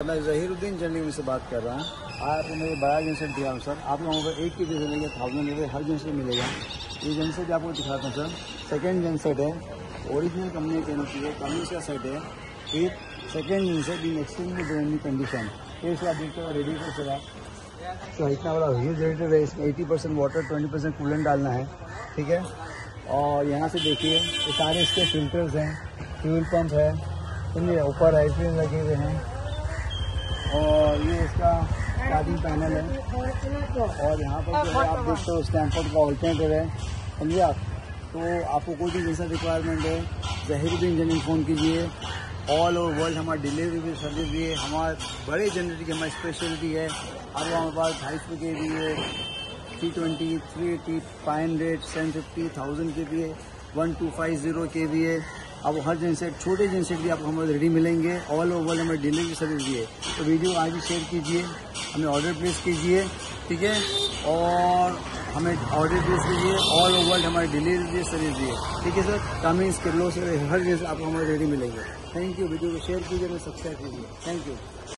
मैं जहीरुद्दीन जर्नी से बात कर रहा हूँ। आपको मेरे बड़ा जेंसेट दिया हूँ सर। आप लोगों को एक की जैसे मिलेगा थाउज़ेंड रुपये हर जेंसेट मिलेगा। ये जेंसेट आपको दिखाता हूँ, सर। सेकेंड जेंसेट है। ओरिजिनल कंपनी कहना चाहिए। कंपनी का सेट है। फिर second genset in extremely brandy condition फिर इसके देखते हो रेडिएटर चला तो इतना बड़ा ह्यूज रेडिएटर है, इसमें eighty percent water twenty percent coolant डालना है। ठीक है? और यहाँ से देखिए सारे इसके फिल्टर्स हैं। फ्यूल पंप है। ऊपर आइसक्रीम लगे हुए हैं। ये इसका चार्जिंग पैनल है। और यहाँ पर जो है, आप देखते हो स्टैम्फर्ड का ऑल्टरनेटर है, समझे आप? तो आपको कोई भी जैसा रिक्वायरमेंट है, जहर भी इंजीनियरिंग फ़ोन कीजिए। ऑल ओवर वर्ल्ड हमारा डिलीवरी भी सर्विस भी है। हमारे बड़े जनरेटर की हमारी स्पेशलिटी है। अब हमारे पास ढाई सौ के भी है। Three twenty three eighty five hundred seven fifty thousand के भी है। वन टू फाइव ज़ीरो के भी है। अब हर जेंसेट छोटे जेंसेट भी आपको हमारे रेडी मिलेंगे। ऑल ओवर हमारे डिलीवरी सर्विस भी है तो वीडियो आज भी शेयर कीजिए। हमें ऑर्डर प्लेस कीजिए। ठीक है? और हमें ऑर्डर प्लेस कीजिए। ऑल ओवर हमारी डिलीवरी सर्विस भी है ठीक है सर कमिंग्स किलो से, हर जैसे आपको हमारे रेडी मिलेंगे। थैंक यू वीडियो को शेयर कीजिए सब्सक्राइब कीजिए। Thank you